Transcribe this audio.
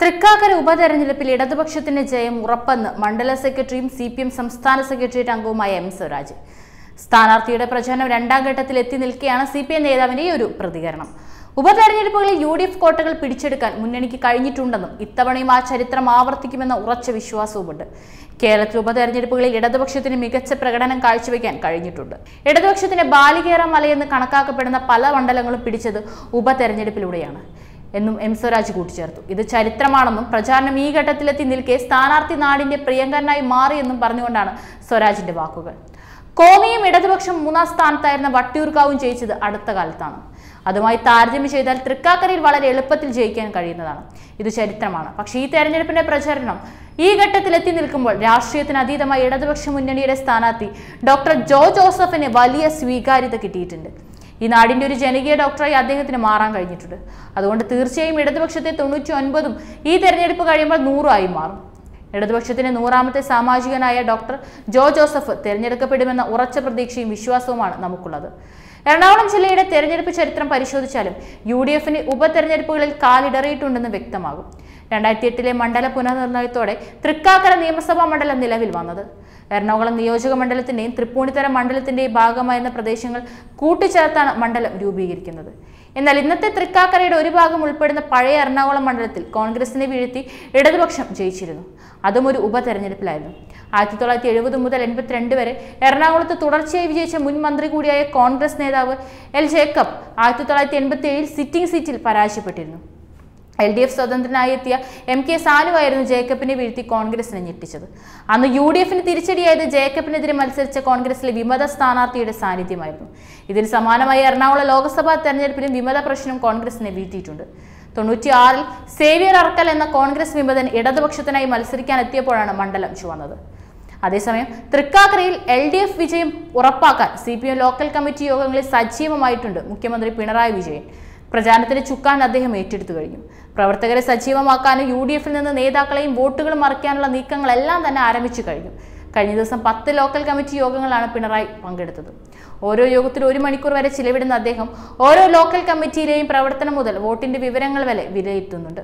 തൃക്കാക്കര ഉപതെരഞ്ഞെടുപ്പിൽ ഇടതുപക്ഷത്തിന്റെ ജയം ഉറപ്പെന്ന് മണ്ഡല സെക്രട്ടറിയും സി പി എം സംസ്ഥാന സെക്രട്ടേറിയറ്റ് അംഗവുമായ എം സ്വരാജ്. സ്ഥാനാർത്ഥിയുടെ പ്രചാരണം രണ്ടാം ഘട്ടത്തിൽ എത്തി നിൽക്കെയാണ് സി പി എം നേതാവിന്റെ ഒരു പ്രതികരണം. ഉപതെരഞ്ഞെടുപ്പുകളിൽ യു ഡി എഫ് കോട്ടകൾ പിടിച്ചെടുക്കാൻ മുന്നണിക്ക് കഴിഞ്ഞിട്ടുണ്ടെന്നും ഇത്തവണയും ആ ചരിത്രം ആവർത്തിക്കുമെന്ന ഉറച്ച വിശ്വാസവുമുണ്ട്. കേരളത്തിൽ ഉപതെരഞ്ഞെടുപ്പുകളിൽ ഇടതുപക്ഷത്തിന് മികച്ച പ്രകടനം കാഴ്ചവെക്കാൻ കഴിഞ്ഞിട്ടുണ്ട്. ഇടതുപക്ഷത്തിന്റെ ബാലികേറ മലയെന്ന് കണക്കാക്കപ്പെടുന്ന പല മണ്ഡലങ്ങളും പിടിച്ചത് ഉപതെരഞ്ഞെടുപ്പിലൂടെയാണ്. എന്നും എം സ്വരാജ് കൂട്ടിച്ചേർത്തു. ഇത് ചരിത്രമാണെന്നും പ്രചാരണം ഈ ഘട്ടത്തിലെത്തി നിൽക്കെ സ്ഥാനാർത്ഥി നാടിന്റെ പ്രിയങ്കരനായി മാറിയെന്നും പറഞ്ഞുകൊണ്ടാണ് സ്വരാജിന്റെ വാക്കുകൾ. കോന്നിയും ഇടതുപക്ഷം മൂന്നാം സ്ഥാനത്തായിരുന്ന വട്ടിയൂർക്കാവും ജയിച്ചത് അടുത്ത കാലത്താണ്. അതുമായി താരതമ്യം ചെയ്താൽ തൃക്കാക്കരയിൽ വളരെ എളുപ്പത്തിൽ ജയിക്കാൻ കഴിയുന്നതാണ്. ഇത് ചരിത്രമാണ്. പക്ഷേ ഈ തെരഞ്ഞെടുപ്പിന്റെ പ്രചരണം ഈ ഘട്ടത്തിൽ എത്തി നിൽക്കുമ്പോൾ രാഷ്ട്രീയത്തിന് അതീതമായി ഇടതുപക്ഷ മുന്നണിയുടെ സ്ഥാനാർത്ഥി ഡോക്ടർ ജോ ജോസഫിന് വലിയ സ്വീകാര്യത കിട്ടിയിട്ടുണ്ട്. ഈ നാടിന്റെ ഒരു ജനകീയ ഡോക്ടറായി അദ്ദേഹത്തിന് മാറാൻ കഴിഞ്ഞിട്ടുണ്ട്. അതുകൊണ്ട് തീർച്ചയായും ഇടതുപക്ഷത്തെ തൊണ്ണൂറ്റി ഒൻപതും ഈ തെരഞ്ഞെടുപ്പ് കഴിയുമ്പോൾ നൂറായി മാറും. ഇടതുപക്ഷത്തിന്റെ നൂറാമത്തെ സാമാജികനായ ഡോക്ടർ ജോ ജോസഫ് തിരഞ്ഞെടുക്കപ്പെടുമെന്ന ഉറച്ച പ്രതീക്ഷയും വിശ്വാസവുമാണ് നമുക്കുള്ളത്. എറണാകുളം ജില്ലയുടെ തെരഞ്ഞെടുപ്പ് ചരിത്രം പരിശോധിച്ചാലും യു ഡി എഫിന് ഉപതെരഞ്ഞെടുപ്പുകളിൽ കാലിടറിയിട്ടുണ്ടെന്ന് വ്യക്തമാകും. രണ്ടായിരത്തി എട്ടിലെ മണ്ഡല പുനർനിർണയത്തോടെ തൃക്കാക്കര നിയമസഭാ മണ്ഡലം നിലവിൽ വന്നത്. എറണാകുളം നിയോജക മണ്ഡലത്തിന്റെയും തൃപ്പൂണിത്തര മണ്ഡലത്തിന്റെയും ഭാഗമായിരുന്ന പ്രദേശങ്ങൾ കൂട്ടിച്ചേർത്താണ് മണ്ഡലം രൂപീകരിക്കുന്നത്. എന്നാൽ ഇന്നത്തെ തൃക്കാക്കരയുടെ ഒരു ഭാഗം ഉൾപ്പെടുന്ന പഴയ എറണാകുളം മണ്ഡലത്തിൽ കോൺഗ്രസിനെ വീഴ്ത്തി ഇടതുപക്ഷം ജയിച്ചിരുന്നു. അതും ഒരു ഉപതെരഞ്ഞെടുപ്പിലായിരുന്നു. ആയിരത്തി തൊള്ളായിരത്തി എഴുപത് മുതൽ എൺപത്തിരണ്ട് വരെ എറണാകുളത്ത് തുടർച്ചയായി വിജയിച്ച മുൻ മന്ത്രി കൂടിയായ കോൺഗ്രസ് നേതാവ് എൽ ജേക്കബ് ആയിരത്തി തൊള്ളായിരത്തി എൺപത്തി ഏഴിൽ സിറ്റിംഗ് സീറ്റിൽ പരാജയപ്പെട്ടിരുന്നു. എൽ ഡി എഫ് സ്വതന്ത്രനായി എത്തിയ എം കെ സാലുവായിരുന്നു ജേക്കബിനെ വീഴ്ത്തി കോൺഗ്രസിനെ ഞെട്ടിച്ചത്. അന്ന് യു ഡി എഫിന് തിരിച്ചടിയായത് ജേക്കബിനെതിരെ മത്സരിച്ച കോൺഗ്രസിലെ വിമത സ്ഥാനാർത്ഥിയുടെ സാന്നിധ്യമായിരുന്നു. ഇതിന് സമാനമായി എറണാകുളം ലോക്സഭാ തെരഞ്ഞെടുപ്പിലും വിമത പ്രശ്നം കോൺഗ്രസിനെ വീഴ്ത്തിയിട്ടുണ്ട്. തൊണ്ണൂറ്റിയാറിൽ സേവിയർ അർക്കൽ എന്ന കോൺഗ്രസ് വിമതൻ ഇടതുപക്ഷത്തിനായി മത്സരിക്കാൻ എത്തിയപ്പോഴാണ് മണ്ഡലം ചുവന്നത്. അതേസമയം തൃക്കാക്കരയിൽ എൽ ഡി എഫ് വിജയം ഉറപ്പാക്കാൻ C P M local committee യോഗങ്ങളിൽ സജീവമായിട്ടുണ്ട് മുഖ്യമന്ത്രി പിണറായി വിജയൻ. പ്രചാരണത്തിന് ചുക്കാൻ അദ്ദേഹം ഏറ്റെടുത്തു കഴിഞ്ഞു. പ്രവർത്തകരെ സജീവമാക്കാനും യു ഡി എഫിൽ നിന്ന് നേതാക്കളെയും വോട്ടുകളും മറിക്കാനുള്ള നീക്കങ്ങളെല്ലാം തന്നെ ആരംഭിച്ചു കഴിഞ്ഞു. കഴിഞ്ഞ ദിവസം പത്ത് ലോക്കൽ കമ്മിറ്റി യോഗങ്ങളാണ് പിണറായി പങ്കെടുത്തത്. ഓരോ യോഗത്തിൽ ഒരു മണിക്കൂർ വരെ ചിലവിടുന്ന അദ്ദേഹം ഓരോ ലോക്കൽ കമ്മിറ്റിയിലെയും പ്രവർത്തനം മുതൽ വോട്ടിന്റെ വിവരങ്ങൾ വരെ വിലയിരുത്തുന്നുണ്ട്.